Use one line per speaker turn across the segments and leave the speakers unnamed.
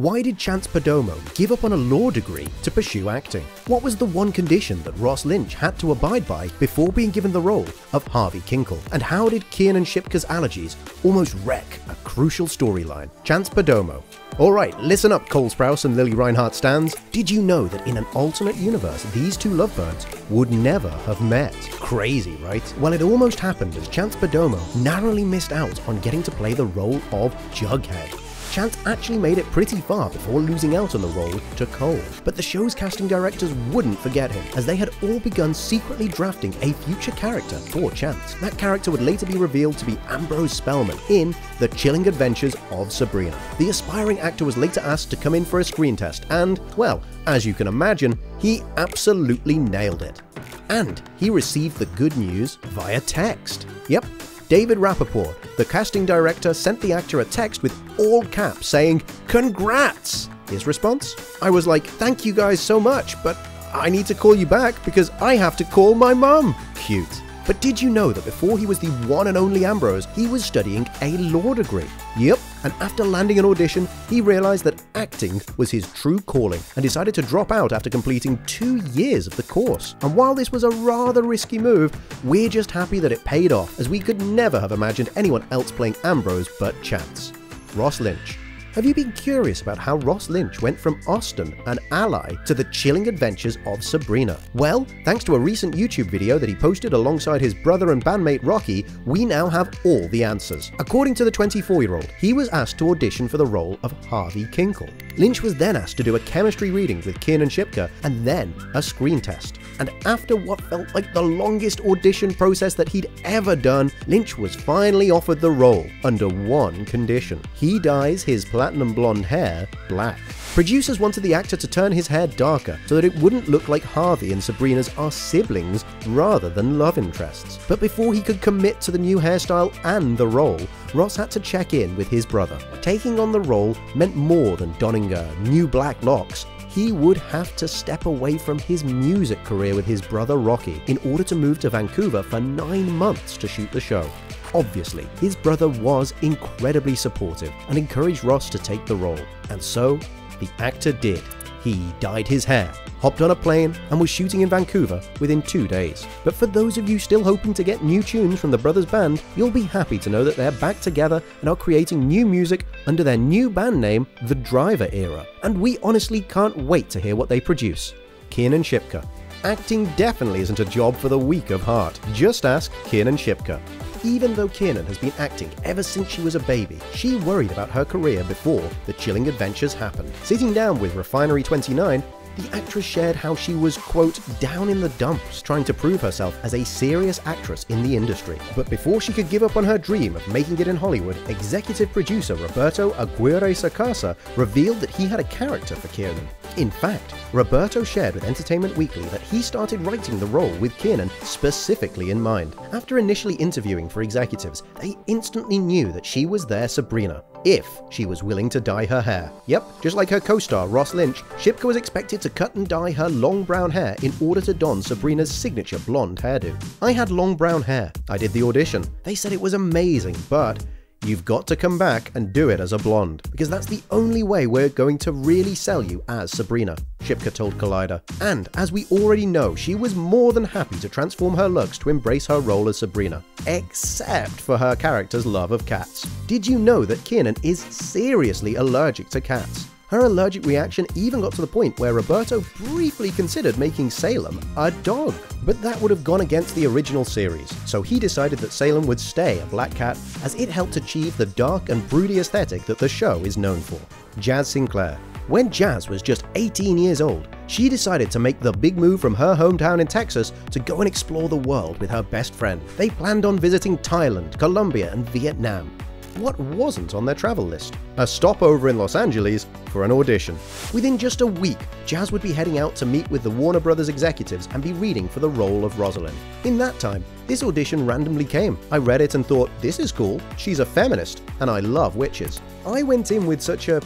Why did Chance Perdomo give up on a law degree to pursue acting? What was the one condition that Ross Lynch had to abide by before being given the role of Harvey Kinkle? And how did Kiernan Shipka's allergies almost wreck a crucial storyline? Chance Perdomo. Alright, listen up, Cole Sprouse and Lili Reinhart stands. Did you know that in an alternate universe, these two lovebirds would never have met? Crazy, right? Well, it almost happened as Chance Perdomo narrowly missed out on getting to play the role of Jughead. Chance actually made it pretty far before losing out on the role to Cole. But the show's casting directors wouldn't forget him, as they had all begun secretly drafting a future character for Chance. That character would later be revealed to be Ambrose Spellman in The Chilling Adventures of Sabrina. The aspiring actor was later asked to come in for a screen test, and, well, as you can imagine, he absolutely nailed it. And he received the good news via text. Yep, David Rappaport, the casting director, sent the actor a text with all caps saying, Congrats! His response? I was like, Thank you guys so much, but I need to call you back because I have to call my mum. Cute. But did you know that before he was the one and only Ambrose, he was studying a law degree? Yep, and after landing an audition, he realized that acting was his true calling and decided to drop out after completing two years of the course. And while this was a rather risky move, we're just happy that it paid off, as we could never have imagined anyone else playing Ambrose but Chance. Ross Lynch. Have you been curious about how Ross Lynch went from Austin & Ally, to the chilling adventures of Sabrina? Well, thanks to a recent YouTube video that he posted alongside his brother and bandmate Rocky, we now have all the answers. According to the 24 year old, he was asked to audition for the role of Harvey Kinkle. Lynch was then asked to do a chemistry reading with Kiernan Shipka and then a screen test. And after what felt like the longest audition process that he'd ever done, Lynch was finally offered the role under one condition. He dyes his platinum blonde hair black. Producers wanted the actor to turn his hair darker so that it wouldn't look like Harvey and Sabrina's are siblings rather than love interests. But before he could commit to the new hairstyle and the role, Ross had to check in with his brother. Taking on the role meant more than donning uh, new black locks. He would have to step away from his music career with his brother Rocky in order to move to Vancouver for nine months to shoot the show. Obviously, his brother was incredibly supportive and encouraged Ross to take the role, and so the actor did. He dyed his hair, hopped on a plane, and was shooting in Vancouver within two days. But for those of you still hoping to get new tunes from the brothers band, you'll be happy to know that they're back together and are creating new music under their new band name, The Driver Era. And we honestly can't wait to hear what they produce. Kiernan Shipka. Acting definitely isn't a job for the weak of heart. Just ask Kiernan Shipka. Even though Kiernan has been acting ever since she was a baby, she worried about her career before the chilling adventures happened. Sitting down with Refinery 29, the actress shared how she was, quote, down in the dumps trying to prove herself as a serious actress in the industry. But before she could give up on her dream of making it in Hollywood, executive producer Roberto Aguirre Sacasa revealed that he had a character for Kiernan. In fact, Roberto shared with Entertainment Weekly that he started writing the role with Kiernan specifically in mind. After initially interviewing for executives, they instantly knew that she was their Sabrina, if she was willing to dye her hair. Yep, just like her co-star Ross Lynch, Shipka was expected to cut and dye her long brown hair in order to don Sabrina's signature blonde hairdo. I had long brown hair. I did the audition. They said it was amazing, but You've got to come back and do it as a blonde, because that's the only way we're going to really sell you as Sabrina, Shipka told Collider. And as we already know, she was more than happy to transform her looks to embrace her role as Sabrina, except for her character's love of cats. Did you know that Kiernan is seriously allergic to cats? Her allergic reaction even got to the point where Roberto briefly considered making Salem a dog. But that would have gone against the original series, so he decided that Salem would stay a black cat as it helped achieve the dark and broody aesthetic that the show is known for. Jazz Sinclair. When Jazz was just 18 years old, she decided to make the big move from her hometown in Texas to go and explore the world with her best friend. They planned on visiting Thailand, Colombia, and Vietnam what wasn't on their travel list? A stopover in Los Angeles for an audition. Within just a week, Jazz would be heading out to meet with the Warner Brothers executives and be reading for the role of Rosalind. In that time, this audition randomly came. I read it and thought, this is cool, she's a feminist, and I love witches. I went in with such a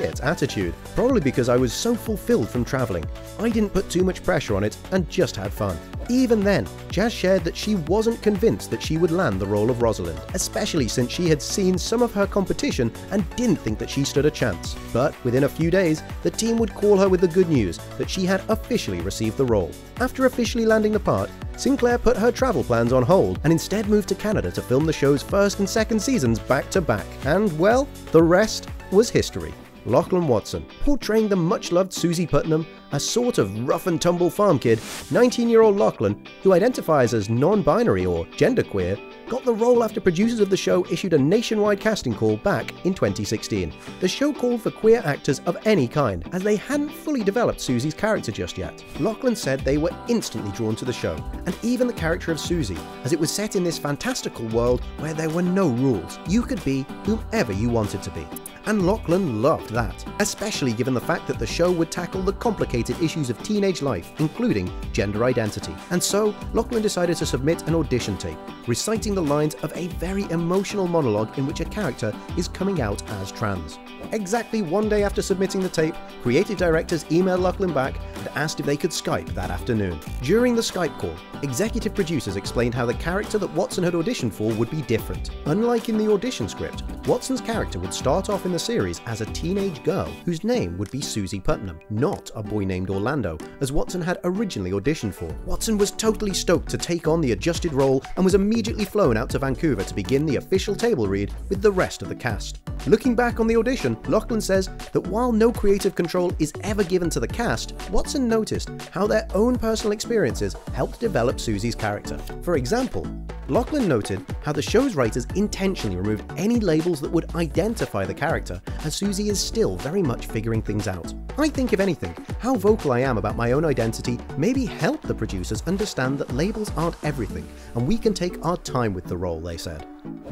it attitude, probably because I was so fulfilled from travelling. I didn't put too much pressure on it and just had fun. Even then, Jazz shared that she wasn't convinced that she would land the role of Rosalind, especially since she had seen some of her competition and didn't think that she stood a chance. But within a few days, the team would call her with the good news that she had officially received the role. After officially landing the part, Sinclair put her travel plans on hold and instead moved to Canada to film the show's first and second seasons back to back. And well, the rest was history. Lachlan Watson, portraying the much loved Susie Putnam, a sort of rough and tumble farm kid, 19 year old Lachlan, who identifies as non binary or genderqueer, got the role after producers of the show issued a nationwide casting call back in 2016. The show called for queer actors of any kind, as they hadn't fully developed Susie's character just yet. Lachlan said they were instantly drawn to the show, and even the character of Susie, as it was set in this fantastical world where there were no rules. You could be whomever you wanted to be and Lachlan loved that, especially given the fact that the show would tackle the complicated issues of teenage life, including gender identity. And so, Lachlan decided to submit an audition tape, reciting the lines of a very emotional monologue in which a character is coming out as trans. Exactly one day after submitting the tape, creative directors emailed Lachlan back and asked if they could Skype that afternoon. During the Skype call, executive producers explained how the character that Watson had auditioned for would be different. Unlike in the audition script, Watson's character would start off in the series as a teenage girl whose name would be Susie Putnam, not a boy named Orlando, as Watson had originally auditioned for. Watson was totally stoked to take on the adjusted role and was immediately flown out to Vancouver to begin the official table read with the rest of the cast. Looking back on the audition, Lachlan says that while no creative control is ever given to the cast, Watson noticed how their own personal experiences helped develop Susie's character. For example, Lachlan noted how the show's writers intentionally removed any labels that would identify the character, as Susie is still very much figuring things out. I think, if anything, how vocal I am about my own identity maybe helped the producers understand that labels aren't everything, and we can take our time with the role, they said.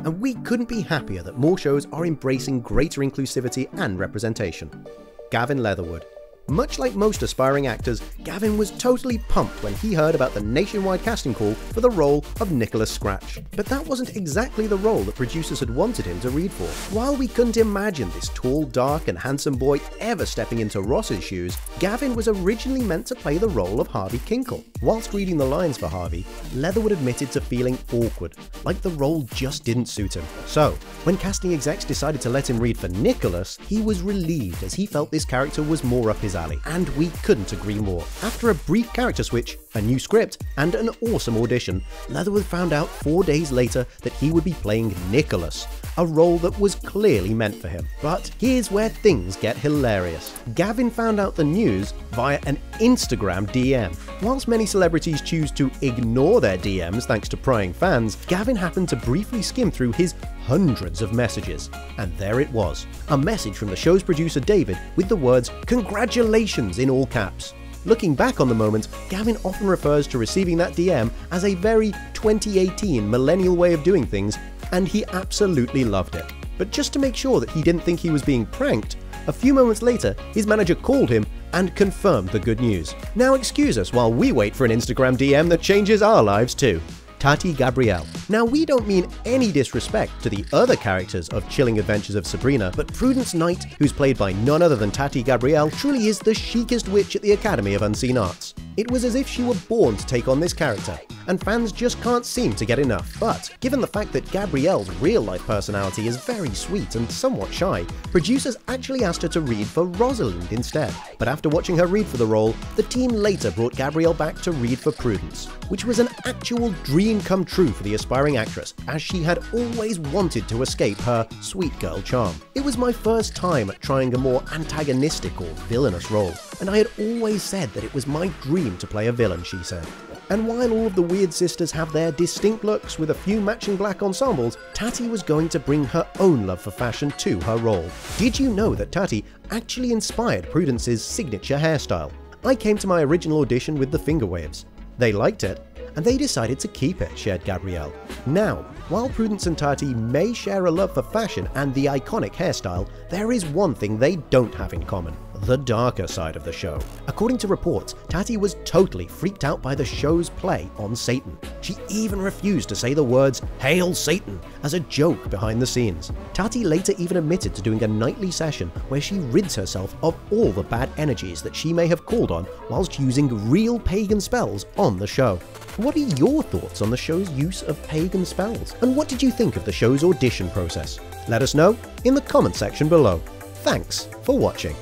And we couldn't be happier that more shows are embracing greater inclusivity and representation. Gavin Leatherwood, much like most aspiring actors, Gavin was totally pumped when he heard about the nationwide casting call for the role of Nicholas Scratch. But that wasn't exactly the role that producers had wanted him to read for. While we couldn't imagine this tall, dark, and handsome boy ever stepping into Ross's shoes, Gavin was originally meant to play the role of Harvey Kinkle. Whilst reading the lines for Harvey, Leatherwood admitted to feeling awkward, like the role just didn't suit him. So, when casting execs decided to let him read for Nicholas, he was relieved as he felt this character was more up his and we couldn't agree more. After a brief character switch, a new script, and an awesome audition, Leatherwood found out four days later that he would be playing Nicholas, a role that was clearly meant for him. But here's where things get hilarious. Gavin found out the news via an Instagram DM. Whilst many celebrities choose to ignore their DMs thanks to prying fans, Gavin happened to briefly skim through his hundreds of messages. And there it was a message from the show's producer David with the words, Congratulations in all caps. Looking back on the moment, Gavin often refers to receiving that DM as a very 2018 millennial way of doing things, and he absolutely loved it. But just to make sure that he didn't think he was being pranked, a few moments later, his manager called him and confirmed the good news. Now excuse us while we wait for an Instagram DM that changes our lives too. Tati Gabrielle. Now, we don't mean any disrespect to the other characters of Chilling Adventures of Sabrina, but Prudence Knight, who's played by none other than Tati Gabrielle, truly is the chicest witch at the Academy of Unseen Arts. It was as if she were born to take on this character, and fans just can't seem to get enough. But given the fact that Gabrielle's real life personality is very sweet and somewhat shy, producers actually asked her to read for Rosalind instead. But after watching her read for the role, the team later brought Gabrielle back to read for Prudence, which was an actual dream come true for the aspiring actress, as she had always wanted to escape her sweet girl charm. It was my first time at trying a more antagonistic or villainous role, and I had always said that it was my dream to play a villain, she said. And while all of the Weird Sisters have their distinct looks with a few matching black ensembles, Tati was going to bring her own love for fashion to her role. Did you know that Tati actually inspired Prudence's signature hairstyle? I came to my original audition with the finger waves. They liked it, and they decided to keep it, shared Gabrielle. Now, while Prudence and Tati may share a love for fashion and the iconic hairstyle, there is one thing they don't have in common the darker side of the show. According to reports, Tati was totally freaked out by the show's play on Satan. She even refused to say the words, Hail Satan, as a joke behind the scenes. Tati later even admitted to doing a nightly session where she rids herself of all the bad energies that she may have called on whilst using real pagan spells on the show. What are your thoughts on the show's use of pagan spells? And what did you think of the show's audition process? Let us know in the comment section below. Thanks for watching.